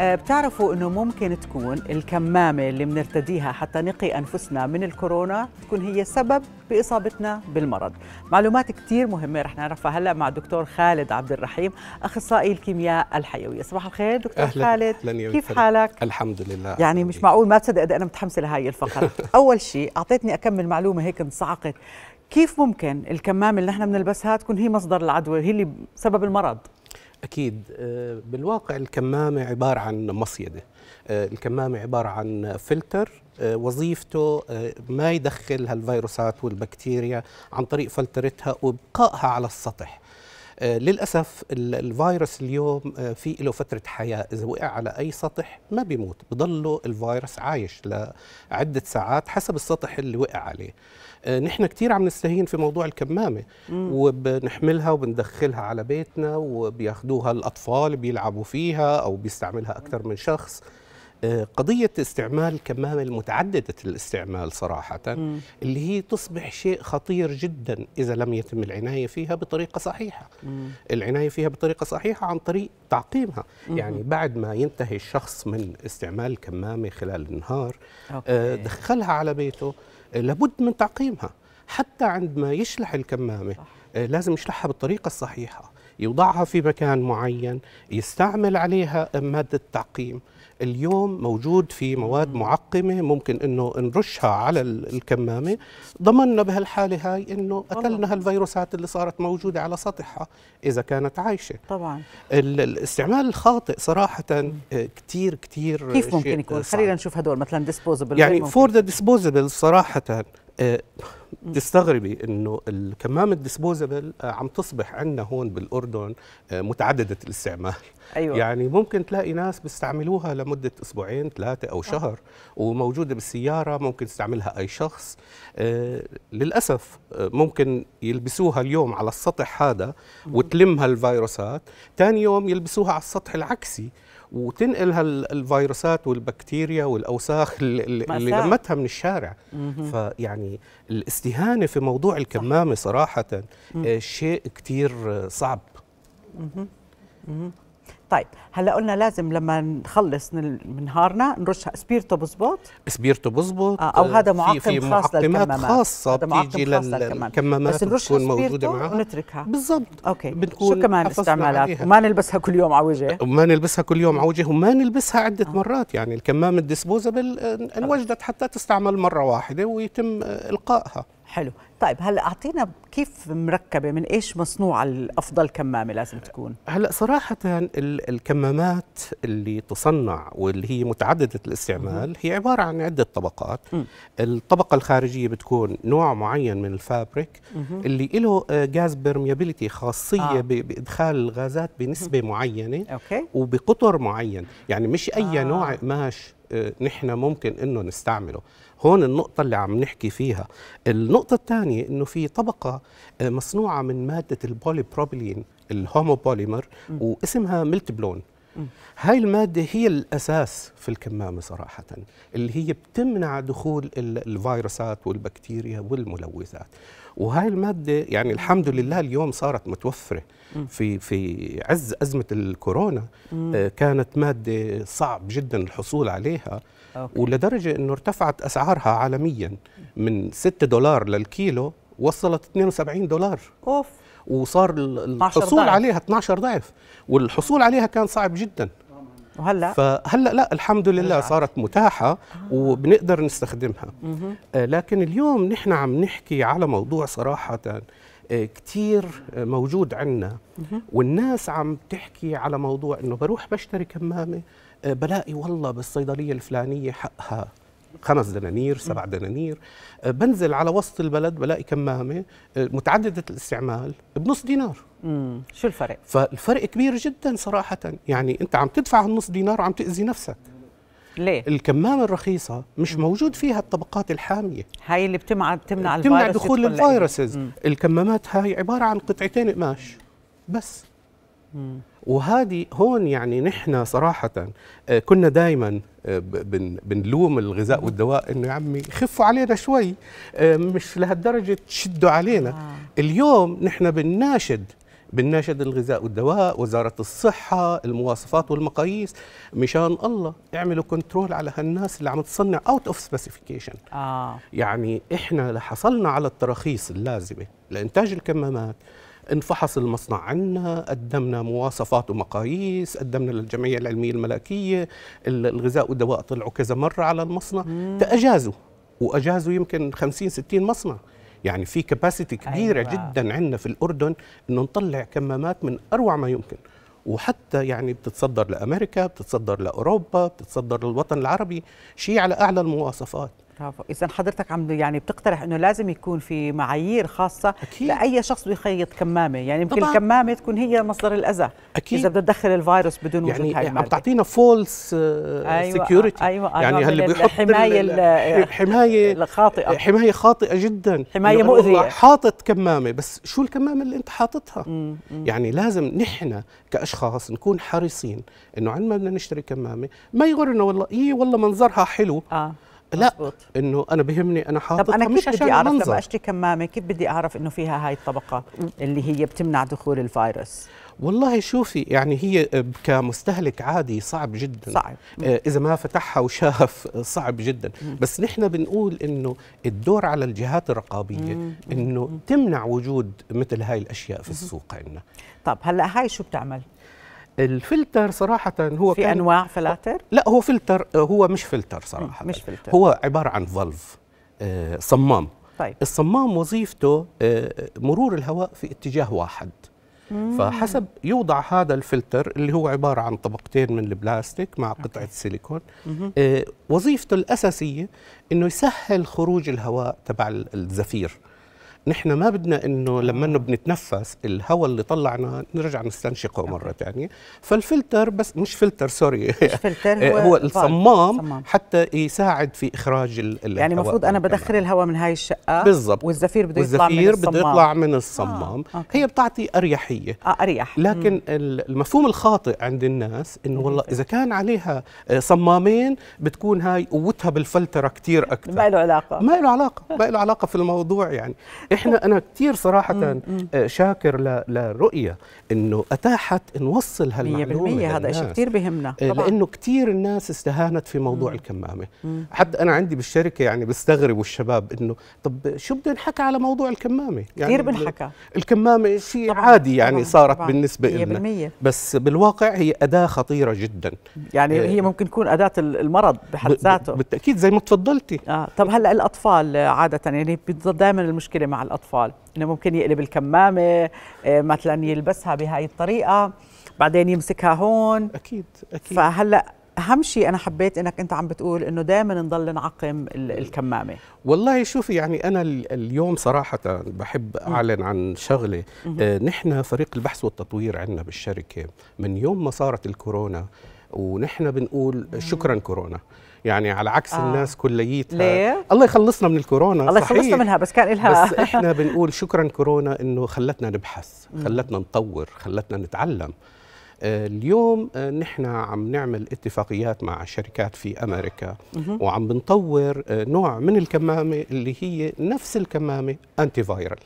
آه، بتعرفوا إنه ممكن تكون الكمامة اللي بنرتديها حتى نقي أنفسنا من الكورونا تكون هي سبب بإصابتنا بالمرض. معلومات كثير مهمة رح نعرفها هلأ مع دكتور خالد عبد الرحيم أخصائي الكيمياء الحيوية. صباح الخير دكتور أهلاً خالد. أهلاً كيف حالك؟ الحمد لله. يعني مش معقول ما تصدق قد إيه أنا متحمسة لهي الفقرة. أول شيء أعطيتني أكمل معلومة هيك انصعقت. كيف ممكن الكمامة اللي نحن بنلبسها تكون هي مصدر العدوى هي اللي سبب المرض؟ أكيد. آه، بالواقع الكمامة عبارة عن مصيدة. آه، الكمامة عبارة عن فلتر آه، وظيفته ما يدخل هالفيروسات والبكتيريا عن طريق فلترتها وإبقائها على السطح. للأسف الفيروس اليوم في له فترة حياة إذا وقع على أي سطح ما بيموت بضله الفيروس عايش لعدة ساعات حسب السطح اللي وقع عليه آه، نحن كثير عم نستهين في موضوع الكمامة مم. وبنحملها وبندخلها على بيتنا وبياخذوها الأطفال بيلعبوا فيها أو بيستعملها أكثر من شخص آه، قضية استعمال الكمامة المتعددة الاستعمال صراحة مم. اللي هي تصبح شيء خطير جدا إذا لم يتم العناية فيها بطريقة صحيحة مم. العناية فيها بطريقة صحيحة عن طريق تعقيمها مم. يعني بعد ما ينتهي الشخص من استعمال الكمامة خلال النهار أوكي. آه، دخلها على بيته لابد من تعقيمها حتى عندما يشلح الكمامة آه، لازم يشلحها بالطريقة الصحيحة يوضعها في مكان معين يستعمل عليها مادة تعقيم اليوم موجود في مواد معقمة ممكن إنه نرشها على الكمامة. ضمننا بهالحالة هاي إنه قتلنا هالفيروسات اللي صارت موجودة على سطحها إذا كانت عايشة. طبعا. الاستعمال الخاطئ صراحة آه، كتير كتير كيف ممكن يكون؟ خلينا نشوف هدول مثلا disposable يعني for the disposable صراحة آه، تستغربي إنه الكمامه ال disposable آه، عم تصبح عندنا هون بالأردن آه، متعددة الاستعمال أيوة. يعني ممكن تلاقي ناس بيستعملوها لمدة أسبوعين ثلاثة أو شهر. وموجودة بالسيارة ممكن يستعملها أي شخص آه للأسف ممكن يلبسوها اليوم على السطح هذا وتلم هالفيروسات ثاني يوم يلبسوها على السطح العكسي وتنقل هالفيروسات والبكتيريا والأوساخ اللي, اللي لمتها من الشارع. فيعني الاستهانة في موضوع الكمامة صراحة آه، شيء كثير صعب. طيب هلا قلنا لازم لما نخلص من نهارنا نرش سبيرتو بزبط سبيرتو بزبط آه أو هذا معقم في في خاص للكمامات. خاصة بتيجي للكمامات. بس نرش تكون موجودة معها ونتركها. بالضبط. okay. بتكون شو كمان استعمالات؟ وما نلبسها كل يوم على وجه. وما نلبسها كل يوم على وجه وما نلبسها عدة آه. مرات. يعني الكمامه ال disposable آه، انوجدت حتى تستعمل مرة واحدة ويتم إلقائها. حلو. طيب هلا أعطينا كيف مركبة من إيش مصنوعه الأفضل كمامة لازم تكون هلا صراحة الكمامات اللي تصنع واللي هي متعددة الاستعمال هي عبارة عن عدة طبقات. الطبقة الخارجية بتكون نوع معين من ال fabric اللي له gas permeability خاصية آه. بإدخال الغازات بنسبة معينة okay. وبقطر معين يعني مش أي آه. نوع قماش نحن ممكن إنه نستعمله. هون النقطة اللي عم نحكي فيها. النقطة الثانية إنه في طبقة آه، مصنوعة من مادة ال polypropylene ال homopolymer واسمها meltblown. هاي المادة هي الأساس في الكمامة صراحة اللي هي بتمنع دخول الفيروسات والبكتيريا والملوثات. وهاي المادة يعني الحمد لله اليوم صارت متوفرة في في عز أزمة الكورونا آه كانت مادة صعب جدا الحصول عليها. أوكي. ولدرجة أنه ارتفعت أسعارها عالميا من 6 دولار للكيلو وصلت 72 دولار. أوف. وصار الحصول عليها 12 ضعف والحصول عليها كان صعب جدا. وهلأ؟ فهلأ لا الحمد لله صارت متاحة آه. وبنقدر نستخدمها. آه لكن اليوم نحن عم نحكي على موضوع صراحة آه كثير موجود عندنا والناس عم تحكي على موضوع إنه بروح بشتري كمامة آه بلاقي والله بالصيدلية الفلانية حقها. خمس دنانير سبع دنانير. آه، بنزل على وسط البلد بلاقي كمامه آه، متعددة الاستعمال بنص دينار. امم شو الفرق؟ فالفرق كبير جدا صراحة. يعني أنت عم تدفع النص دينار وعم تأذي نفسك. ليه؟ الكمامة الرخيصة مش موجود فيها الطبقات الحامية. هاي اللي بتمنع بتمنع بتمنع دخول الفيروسز. الكمامات هاي عبارة عن قطعتين قماش بس. مم. وهذه هون يعني نحن صراحة آه، كنا دائما آه، بنلوم الغذاء والدواء إنه يا عمي خفوا علينا شوي آه، مش لهالدرجة تشدوا علينا. اليوم نحن بنناشد بنناشد الغذاء والدواء وزارة الصحة المواصفات والمقاييس مشان الله اعملوا control على هالناس اللي عم تصنع out of specification يعني إحنا حصلنا على التراخيص اللازمة لإنتاج الكمامات انفحص المصنع عنا قدمنا مواصفات ومقاييس قدمنا للجمعية العلمية الملكية الغذاء والدواء طلعوا كذا مرة على المصنع. تأجازوا وأجازوا يمكن 50 60 مصنع. يعني في كباسيتي كبيرة أيوة. جدا عندنا في الأردن أنه نطلع كمامات من أروع ما يمكن. وحتى يعني بتتصدر لأمريكا بتتصدر لأوروبا بتتصدر للوطن العربي. شيء على أعلى المواصفات. برافو إذا حضرتك عم يعني بتقترح إنه لازم يكون في معايير خاصة أكيد. لأي شخص بده يخيط كمامة. يعني يمكن الكمامة تكون هي مصدر الأذى. أكيد. إذا بدها تدخل الفيروس بدون وجود يعني هاي الماده عم تعطينا فولس security أيوة, أيوة يعني اللي بيحط حماية حماية الخاطئة. حماية خاطئة جدا. حماية مؤذية. حاطط كمامة. بس شو الكمامة اللي أنت حاططها؟ يعني لازم نحن كأشخاص نكون حريصين إنه عندما بدنا نشتري كمامة ما يغرنا والله اي والله منظرها حلو. آه. لا مزبوط. إنه أنا بهمني أنا حاطط طب أنا كيف بدي أعرف منظر. لما أشتري كمامة كيف بدي أعرف إنه فيها هاي الطبقة اللي هي بتمنع دخول الفيروس؟ والله شوفي يعني هي كمستهلك عادي صعب جدا. صعب. إذا ما فتحها وشاف صعب جدا. بس نحن بنقول إنه الدور على الجهات الرقابية إنه تمنع وجود مثل هاي الأشياء في السوق عندنا. طب هلأ هاي شو بتعمل؟ الفلتر صراحة هو في أنواع فلاتر؟ لا هو فلتر هو مش فلتر صراحة. مش فلتر. هو عبارة عن valve آه صمام. طيب. الصمام وظيفته آه مرور الهواء في اتجاه واحد. مم. فحسب يوضع هذا الفلتر اللي هو عبارة عن طبقتين من البلاستيك مع قطعة okay. سيليكون آه وظيفته الأساسية أنه يسهل خروج الهواء تبع الزفير. نحن ما بدنا إنه لما إنه بنتنفس الهواء اللي طلعنا نرجع نستنشقه مرة ثانية فالفلتر بس مش فلتر sorry. مش فلتر هو, هو الصمام صمام. حتى يساعد في إخراج الهواء يعني المفروض أنا بدخل الهواء من هاي الشقة بالضبط. والزفير بده يطلع من الصمام بده يطلع من الصمام. آه. هي بتعطي أريحية. آه أريح. لكن مم. المفهوم الخاطئ عند الناس إنه والله إذا كان عليها آه، صمامين بتكون هاي قوتها بالفلترة كثير أكثر. ما له علاقة. ما له علاقة. ما له علاقة في الموضوع يعني. إحنا أنا كثير صراحة آه، شاكر للرؤيه إنه أتاحت نوصل هالمعلومة هذا شيء كثير بهمنا آه، طبعا. لأنه كثير الناس استهانت في موضوع مم. الكمامة. حتى أنا عندي بالشركة يعني بيستغربوا الشباب إنه طب شو بده ينحكى على موضوع الكمامة؟ يعني كثير بنحكى. الكمامة شيء عادي يعني طبعًا. صارت طبعًا. بالنسبة لنا بس بالواقع هي أداة خطيرة جدا. يعني آه هي ممكن تكون أداة المرض بحد ذاته. بالتأكيد زي ما تفضلتي. آه طب هلأ الأطفال عادة يعني بتضل دائما المشكلة مع الأطفال. إنه ممكن يقلب الكمامة آه، مثلا يلبسها بهاي الطريقة بعدين يمسكها هون. أكيد أكيد. فهلأ أهم شيء أنا حبيت إنك أنت عم بتقول إنه دائما نضل نعقم الكمامة. والله شوفي يعني أنا اليوم صراحة بحب أعلن عن شغلة. آه نحن فريق البحث والتطوير عندنا بالشركة من يوم ما صارت الكورونا ونحن بنقول شكرا كورونا. يعني على عكس آه. الناس كليتها. ليه؟ الله يخلصنا من الكورونا الله يخلصنا منها بس كان لها بس إحنا بنقول شكرا كورونا إنه خلتنا نبحث خلتنا نطور خلتنا نتعلم. آه، اليوم آه، نحن عم نعمل اتفاقيات مع شركات في أمريكا وعم بنطور آه، نوع من الكمامة اللي هي نفس الكمامة antiviral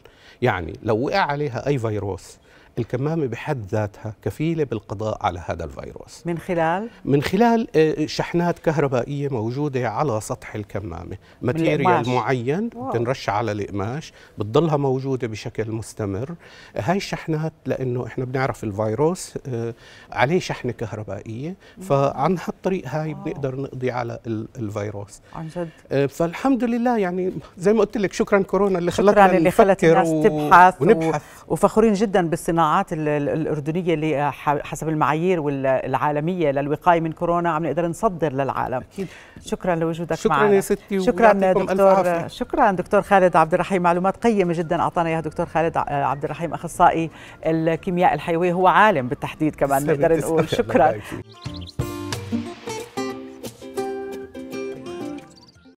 يعني لو وقع عليها أي فيروس الكمامة بحد ذاتها كفيلة بالقضاء على هذا الفيروس. من خلال؟ من خلال آه، شحنات كهربائية موجودة على سطح الكمامة. material معين بتنرش على القماش بتضلها موجودة بشكل مستمر. هاي الشحنات لأنه إحنا بنعرف الفيروس آه، عليه شحنة كهربائية. فعن هالطريق هاي بنقدر نقضي على الفيروس. عن جد. آه، فالحمد لله يعني زي ما قلت لك شكرا كورونا اللي خلتنا اللي خلت الناس تبحث ونبحث. ونفخورين جدا بالصناعة الصناعات الأردنية اللي حسب المعايير العالمية للوقاية من كورونا عم نقدر نصدر للعالم. أكيد. شكرا لوجودك شكرا معنا. يا ستي شكرا دكتور شكرا دكتور خالد عبد الرحيم. معلومات قيمة جدا أعطانا إياها دكتور خالد عبد الرحيم أخصائي الكيمياء الحيوية. هو عالم بالتحديد كمان نقدر نقول. شكرا.